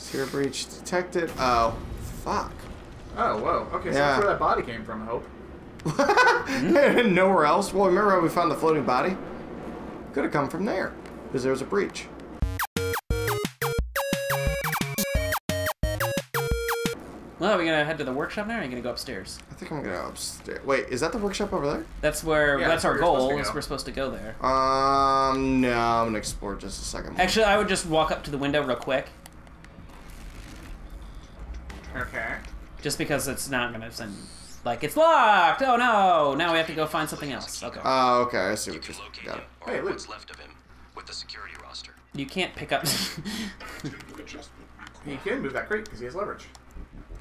Sewer breach detected. Oh, fuck. Oh, whoa. Okay, so Yeah. that's where that body came from, I hope. Nowhere else. Well, remember how we found the floating body? Could have come from there, because there was a breach. Well, are we gonna head to the workshop now, or are you gonna go upstairs? I think I'm gonna go upstairs. Wait, is that the workshop over there? That's where Yeah, that's that's our where you're supposed goal. to Is go. we're supposed to go there. Um, no, I'm gonna explore just a second. Actually, I would just walk up to the window real quick, Okay. just because it's not gonna send. Like it's locked. Oh no! Now we have to go find something else. Okay. Oh, okay, I see what you're locate got. him, or Hey, what's left of him, with the security roster. you can't pick up. He can move that crate because he has leverage.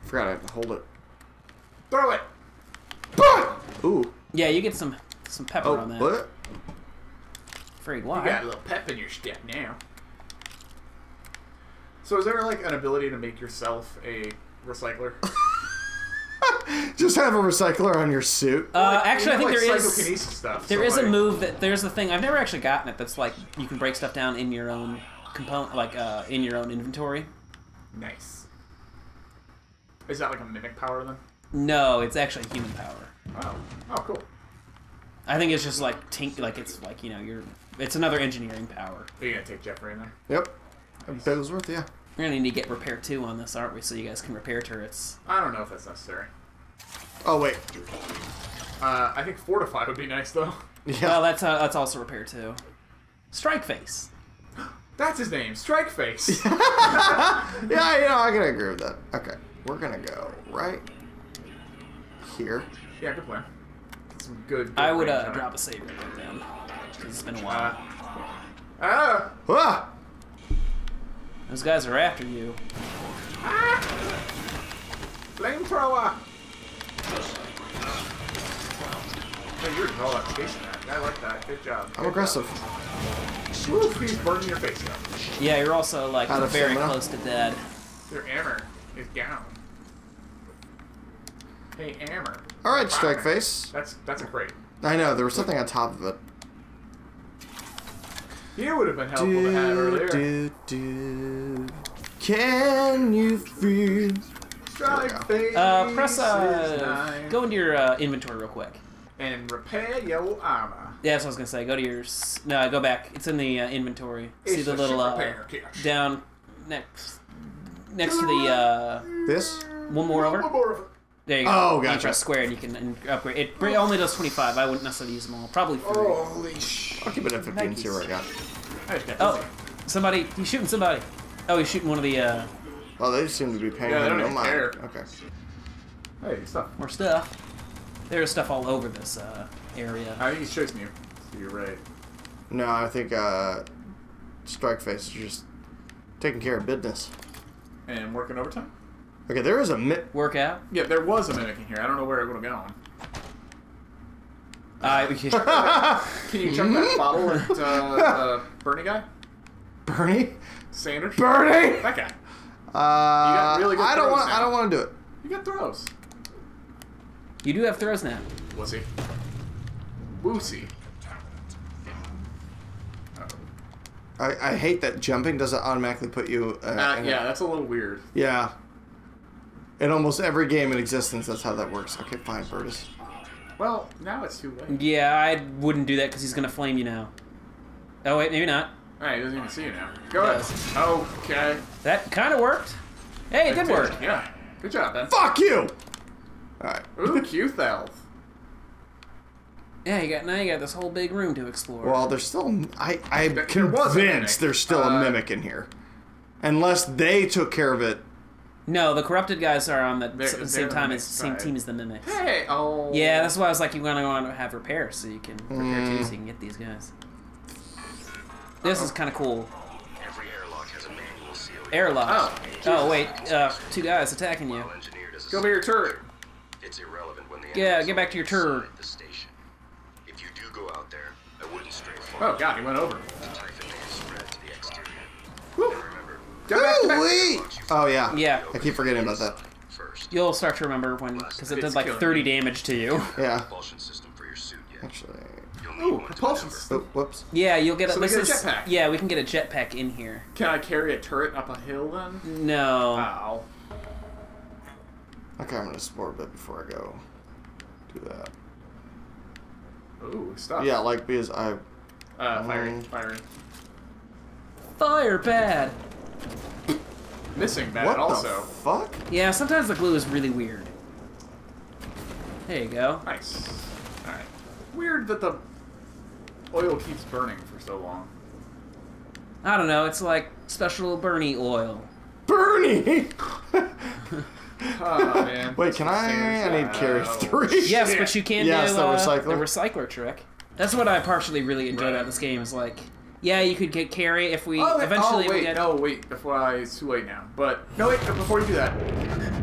Forgot I had to hold it. Throw it! Ooh. yeah, you get some some pepper Oh, on that. what? Afraid You why? got a little pep in your step now. So is there like an ability to make yourself a recycler? Just have a recycler on your suit. Uh, Like, actually, I you think have, there like, is psychokinesis stuff. there so, is a move that there's a thing I've never actually gotten it. That's like you can break stuff down in your own component, like uh, in your own inventory. Nice. Is that like a mimic power then? No, it's actually human power. Oh. Oh, cool. I think it's just like tink, like it's like you know you're. It's another engineering power. Are you gonna take Jeffrey in there? Yep. Bigglesworth, yeah. We're gonna need to get repair two on this, aren't we? So you guys can repair turrets. I don't know if that's necessary. Oh, wait. Uh, I think fortify would be nice though. Well, Yeah. that's uh, that's also repair two. Strike face. That's his name, Strike Face. yeah, you know, I can agree with that. Okay. We're gonna go right here. yeah, good plan. Some good. good I would range uh, on drop a save real quick down. 'cause it's been a while. Uh, ah! Ah! Those guys are after you. Flamethrower! Hey, you're well application that. I like that. Good job. I'm Good aggressive. job. Woo, he's burning your face up. Yeah, you're also like Out of very stamina? close to dead. Your armor is down. Hey, armor. Alright, Strike Wow. Face. That's that's a crate. I know, there was something on top of it. He would have been helpful to have earlier. do, do. Can you feel? Strike There. Uh, press is uh, go into your uh, inventory real quick. and repair your armor. Yeah, that's what I was gonna say. Go to your no, go back. It's in the uh, inventory. See the little ship uh, down next next to the uh, This? one more over. One more of it. There you go. Oh, You gotcha. press square and you can upgrade. It it only does 25. I wouldn't necessarily use them all. Probably three. Holy sh! I'll keep it at 15 and see Nikes. what I got. I just got Oh, dizzy. somebody. He's shooting somebody. Oh, he's shooting one of the uh, Oh, they seem to be paying Yeah, they him don't no even mind. care. Okay. Hey, stop. more stuff. There's stuff all over this uh, area. I think he's chasing you. So you're right. No, I think uh, Strike Face is just taking care of business. And working overtime. Okay, there is a mi- Workout. Yeah, there was a mimic in here. I don't know where it would have gone. I Can you chuck that bottle at uh, uh, Bernie guy? Bernie. Sanders? Bernie. That guy. Uh, really good I don't want. I don't want to do it. You got throws. you do have throws now. Was he? Woosie. I, I hate that jumping doesn't automatically put you. Uh, Uh, in a- yeah, that's a little weird. yeah. In almost every game in existence, that's how that works. Okay, fine, Burtis. Well, now it's too late. Yeah, I wouldn't do that because he's gonna flame you now. Oh wait, maybe not. Alright, he doesn't even see you now. Go ahead. Yes. Okay. That kind of worked. Hey, it did work. Yeah. Good job, Ben. Fuck you. All right. Ooh, cute elf. Yeah, you got now you got this whole big room to explore. Well, there's still. I I'm There- there was a convinced there's still Uh, a mimic in here, unless they took care of it. No, the corrupted guys are on the They're- s- they're same the time as same side. team as the mimics. Hey, oh. Yeah, that's why I was like, you want to want to have repairs so you can repair Mm. too, so you can get these guys. This is kind of cool. Every airlock has a manual COE. Airlock. Oh, Oh, wait, uh, two guys attacking you. Well engineered as a Go over your turret. It's irrelevant when the Yeah, get back to your inside turret. The station. If you do go out there, I wouldn't stray far. Oh, God, he went over. Go back, go back. Oh yeah. Yeah. I keep forgetting about that. first. You'll start to remember when, because it It's did like 30 damage to you. Yeah. Propulsion system for your suit yet. Actually. You'll Ooh, propulsion. s- Oh, whoops. Yeah, you'll get a, So we this get a is jetpack. yeah, we can get a jetpack in here. Can I carry a turret up a hill then? No. Wow. Okay, I'm gonna explore a bit before I go do that. Ooh, stop. Yeah, like because I Uh, firing, Um, firing. Fire bad. Missing bad what also. the fuck? Yeah, sometimes the glue is really weird. There you go. Nice. Alright. Weird that the oil keeps burning for so long. I don't know. It's like special Bernie oil. Bernie. Oh, man. Wait, can I? I need carry Oh, three. Yes, but you can Yes, do the uh, recycler. the recycler trick. That's what I partially really enjoy Right. about this game. Is like, yeah, you could get carry if we Oh, eventually oh, we wait, get. no, wait, before I, it's too late now. But, no, wait, before you do that,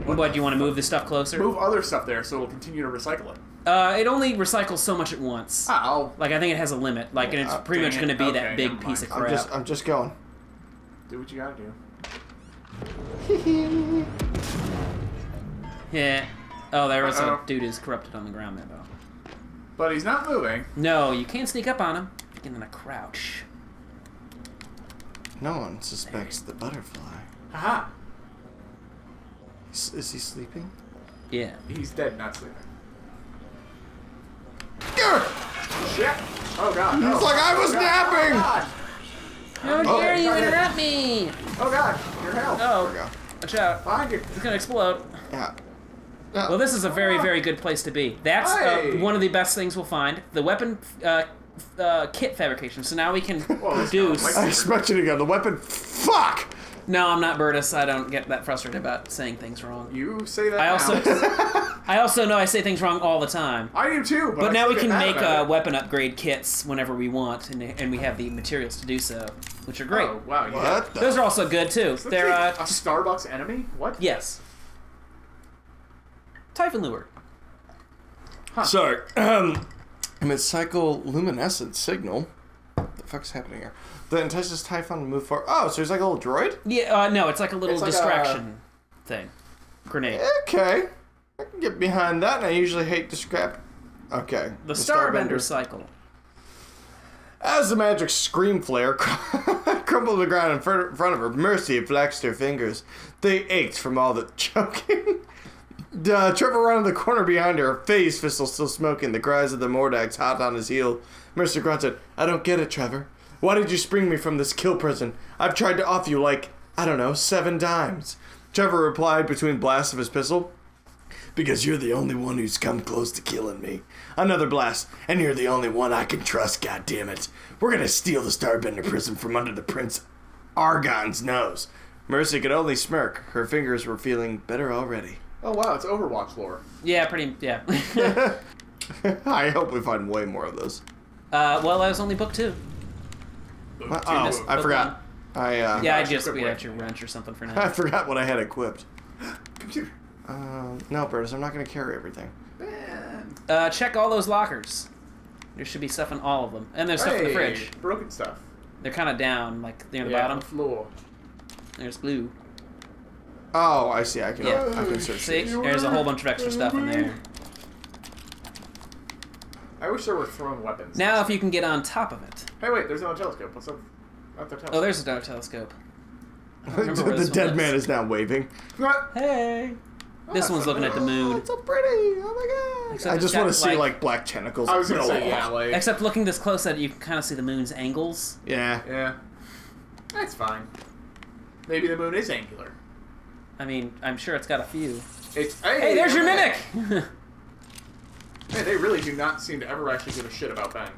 What do you want to move this stuff closer? move other stuff there so it'll continue to recycle it. Uh, it only recycles so much at once. I'll Like I think it has a limit. Like, and it's Uh, pretty much going to be Okay, that big piece of mind. I'm crap. just I'm just going. do what you gotta do. Yeah. Oh, there was Uh-oh. a dude who's corrupted on the ground there, though. But he's not moving. No, you can't sneak up on him. You get in a crouch. No one suspects the butterfly. Haha. Is, is he sleeping? Yeah. He's dead, not sleeping. Grr! Shit! Oh god. He's no. like, I was Oh, God. napping! Oh god! How Oh, dare you interrupt me! Oh god! Your health! There we Oh, go. watch out. Behind you! It's gonna explode. Yeah. Yeah. Well, this is a very, very good place to be. That's uh, one of the best things we'll find. The weapon uh, f- uh, kit fabrication. So now we can Well, produce. I like- expect you to go. The weapon. Fuck. No, I'm not Burtis. I don't get that frustrated about saying things wrong. You say that I now. also, I also know I say things wrong all the time. I do too, but, But I now still we get can mad make about uh, it. weapon upgrade kits whenever we want, and, and we have the materials to do so, which are great. Oh, wow, yeah. What? The Those are also good too. Looks They're like uh, a Starbucks enemy? What? yes. Typhon lure. Sorry. Um, I'm at cycloluminescent signal. What the fuck's happening here? That entices Typhon to move forward. Oh, so he's like a little droid? Yeah, uh, no, it's like a little It's like distraction thing. Grenade. Okay. I can get behind that, and I usually hate to scrap. Okay. The Starbender cycle. As the magic scream flare crumbled to the ground in fr- front of her, Mercy flexed her fingers. They ached from all the choking. Uh, Trevor rounded the corner behind her, face pistol still smoking, the cries of the Mordax hot on his heel. Mercy grunted, I don't get it, Trevor. Why did you spring me from this kill prison? I've tried to off you like, I don't know, seven times. Trevor replied between blasts of his pistol, because you're the only one who's come close to killing me. Another blast, and you're the only one I can trust, goddammit. We're gonna steal the Starbender prison from under the Prince Argon's nose. Mercy could only smirk. Her fingers were feeling better already. Oh wow, it's Overwatch lore. Yeah, pretty. Yeah. I hope we find way more of those. uh, well, I was only book two. Oh, missed I book forgot. I uh, Yeah, I just we had your wrench or something for now. I forgot what I had equipped. Computer. Um, no, Burtis, I'm not gonna carry everything. Man. Uh, check all those lockers. There should be stuff in all of them, and there's stuff in the Hey, fridge. Broken stuff. They're kind of down, like near the yeah, bottom. on the floor. There's glue. Oh, I see. I can. Yeah. I can search. See, these. there's a whole bunch of extra stuff in there. I wish there were thrown weapons. Now, if you can get on top of it. Hey, wait, there's another telescope. What's up? Not the telescope. Oh, there's another telescope. the dead man is now waving. Hey. Oh, this Oh, one's looking at the Oh, moon. it's so pretty. Oh my god. Except I just want to see like- like black tentacles. I was gonna say yeah, like Except looking this close at it, you can kind of see the moon's angles. Yeah. yeah. That's fine. Maybe the moon is angular. I mean, I'm sure it's got a few. It's hey, Hey, there's your look mimic! at. Hey, they really do not seem to ever actually give a shit about Ben.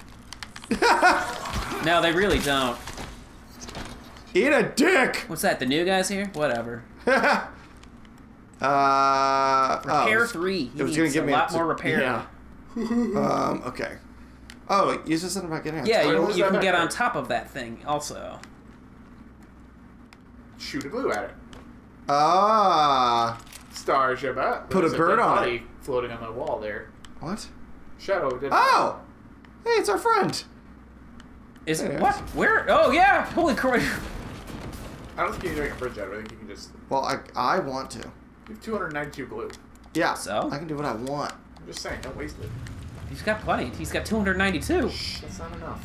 no, they really don't. Eat a dick. What's that? The new guys here? Whatever. uh, Repair oh, three. He it was needs gonna get a me lot up more repair. yeah. um. Okay. Oh, you said something about getting. on Yeah, top. You, what was you can get back on top of that thing also. Shoot a glue at it. Ah. Starship up. Put a bird dead on body floating on the wall there. What? Shadow did. Oh. Hey, it's our friend. Is Hey, what? Where? Oh yeah! Holy crap! I don't think you can make a bridge out of it. I think you can just. Well, I I want to. You have 292 glue. Yeah. So? I can do what I want. I'm just saying, don't waste it. He's got plenty. He's got 292. Shh, That's not enough.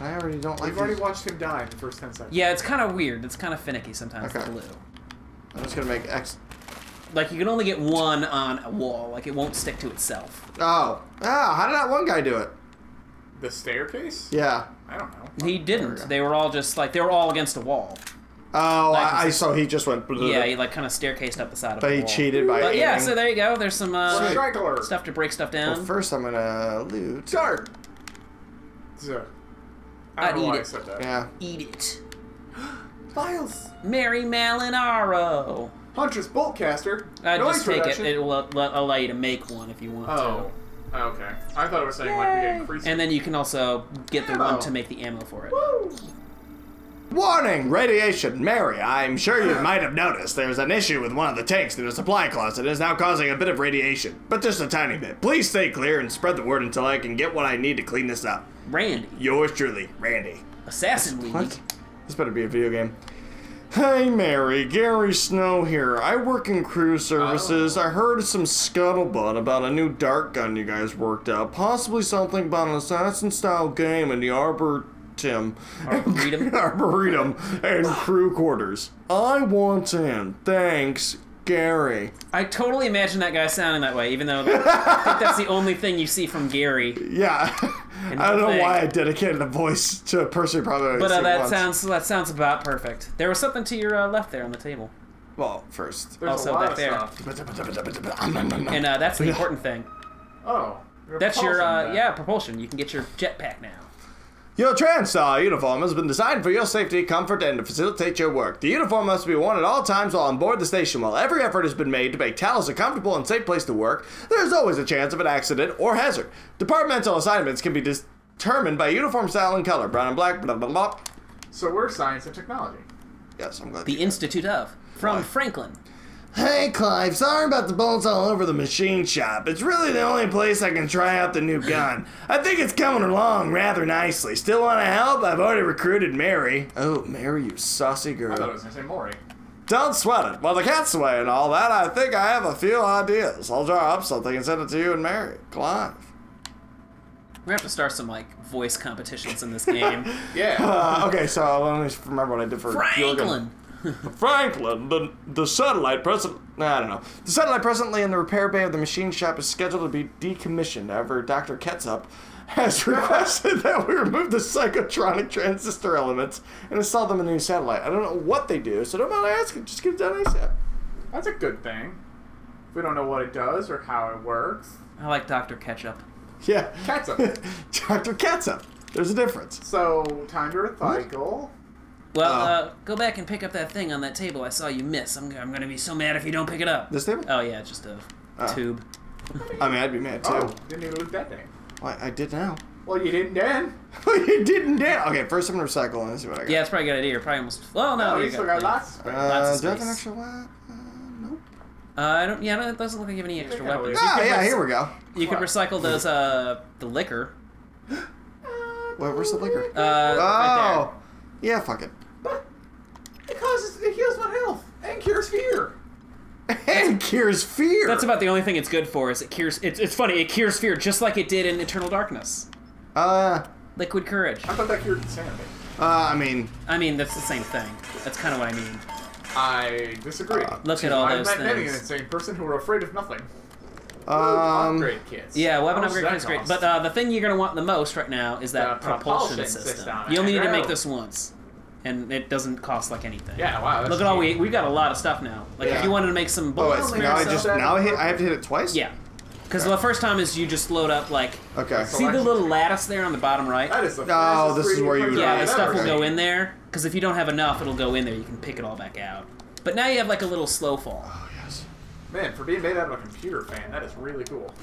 I already don't like We've already watched him die in the first 10 seconds. Yeah, it's kind of weird. It's kind of finicky sometimes. Okay. The blue. I'm just gonna make X. Like you can only get one on a wall. Like it won't stick to itself. Oh. Ah, how did that one guy do it? The staircase? Yeah. I don't know. He didn't. go. They were all just like they were all against a wall. Oh, Like, I, I it's- so he just went. Yeah, he like kind of staircased up the side of But the he wall. cheated by. But yeah, so there you go. There's some uh, Sweet. Strangler! stuff to break stuff down. Well, first I'm gonna loot. Start! So, I I'd don't know eat why it. I said that. Yeah. Eat it. Files! Mary Malinaro. Huntress Boltcaster. I'd Noise just take it. It will al- allow you to make one if you want Oh. Okay. I thought it was saying like we get increased. And then you can also get the one to oh. make the ammo for it. Woo! Warning! Radiation. Mary, I'm sure you might have noticed there's an issue with one of the tanks in the supply closet and is now causing a bit of radiation. But just a tiny bit. Please stay clear and spread the word until I can get what I need to clean this up. Randy, Yours truly, Randy. Assassin League. What? This better be a video game. Hey Mary, Gary Snow here. I work in crew services. Oh. I heard some scuttlebutt about a new dart gun you guys worked out. Possibly something about an assassin style game in the Arboretum. Arboretum? Arboretum and crew quarters. I want in. Thanks, Gary. I totally imagine that guy sounding that way, even though I think that's the only thing you see from Gary. Yeah. And I don't know thing. why I dedicated a voice to a person who probably only But uh, seen that once. sounds that sounds about perfect. There was something to your uh, left there on the table, Well, first. There's Also a lot back of there. stuff. and uh, that's the important thing. Oh. That's your uh, yeah propulsion. You can get your jetpack now. Your TranStar uniform has been designed for your safety, comfort, and to facilitate your work. The uniform must be worn at all times while on board the station. While every effort has been made to make Talos a comfortable and safe place to work, there is always a chance of an accident or hazard. Departmental assignments can be determined by uniform style and color, brown and black, blah blah blah. So we're science and technology. Yes, I'm glad. The you- Institute of from Why? Franklin. Hey, Clive, sorry about the bullets all over the machine shop. It's really the only place I can try out the new gun. I think it's coming along rather nicely. Still want to help? I've already recruited Mary. Oh, Mary, you saucy girl. I thought it girl. was gonna say Maury. Don't sweat it. While the cat's away and all that, I think I have a few ideas. I'll draw up something and send it to you and Mary. Clive. We have to start some like voice competitions in this game. Yeah. Uh, okay, so let me remember what I did for Jorgen. Franklin. Franklin, the the satellite present. I don't know. The satellite presently in the repair bay of the machine shop is scheduled to be decommissioned. However, Dr. Ketchup has requested that we remove the psychotronic transistor elements and install them in the new satellite. I don't know what they do, so don't mind asking. Just get it done ASAP. That's a good thing. If we don't know what it does or how it works. I like Dr. Ketchup. Yeah. Ketchup. Dr. Ketchup. There's a difference. So, time to recycle. Well, Oh. uh, go back and pick up that thing on that table I saw you miss. I'm, I'm gonna be so mad if you don't pick it up. This table? Oh yeah, it's just a Oh. tube. I mean, I'd be mad too. Oh, didn't even loot that thing. Well, I did now. Well, you didn't then. you didn't dare. Okay, first I'm gonna recycle and see what I got. Yeah, it's probably a good idea. You're probably almost. Well, no, Oh, you you still got plenty. lots. Uh, Lots of do I have an space. extra weapon? Uh, nope. Uh, I don't. Yeah, no, it doesn't look like you have any extra Yeah, weapons. we- You Ah, yeah, rec- here we go. You could recycle those. Uh, the liquor. Wait, where's the liquor? Uh, right oh, yeah, fuck it. But it causes it heals my health and cures fear. And cures fear. That's about the only thing it's good for. Is it cures? It's, it's funny. It cures fear just like it did in Eternal Darkness. Uh, Liquid courage. I thought that cured insanity. uh, I mean, I mean, that's the same thing. That's kind of what I mean. I disagree. Uh, Look at all I've those met many an things. insane person who are afraid of nothing. um, upgrade kits. Yeah, weapon How much upgrade does is that great. cost? But uh, the thing you're going to want the most right now is that The propulsion, propulsion system. system. You only need to make this once, and it doesn't cost like anything. yeah, wow. That's Look at all we cheap. we got a lot of stuff now. Like if Yeah. you wanted to make some oh, bullets, it's, now I just now I hit. I have to hit it twice. yeah. Because the first time is you just load up like Okay. So- see the Selection. little lattice there on the bottom right. That is the Oh, fastest this is 3D where you printer Yeah, the stuff will go in there. Because if you don't have enough, it'll go in there. You can pick it all back out. But now you have like a little slow fall, Oh yes. Man, for being made out of a computer fan, that is really cool.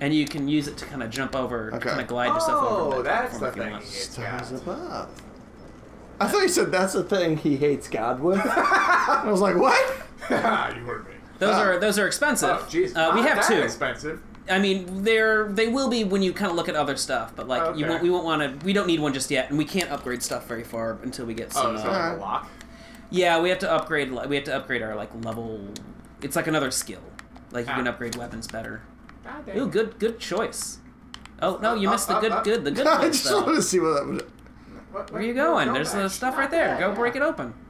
and you can use it to kind of jump over, Okay. kind of glide yourself over. Oh, that that's platform the if you thing. want. It's got. Stars above. I thought you said that's the thing he hates God with. I was like, what? you heard me. Those Ah. are those are expensive. Oh, jeez. Uh, we not have that two. expensive. I mean, they're they will be when you kind of look at other stuff, but like you Okay. won't we won't want to we don't need one just yet, and we can't upgrade stuff very far until we get some. Oh, is uh, that like a lock? yeah, we have to upgrade. We have to upgrade our like level. It's like another skill. Like you can Ah. upgrade weapons better. God Ooh, good good choice. Oh no, you missed the good, good, the good I ones just want though. to see what that would. What- Where are you going? go There's the stuff right there. Go break it open.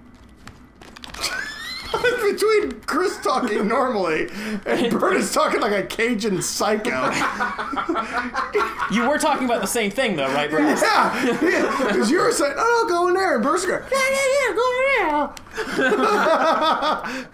Between Chris talking normally and Burtis talking like a Cajun psycho. You were talking about the same thing though, right, Bruce? yeah, because you were saying, "Oh, no, go in there," and Bert's going, "Yeah, yeah, yeah, go in there."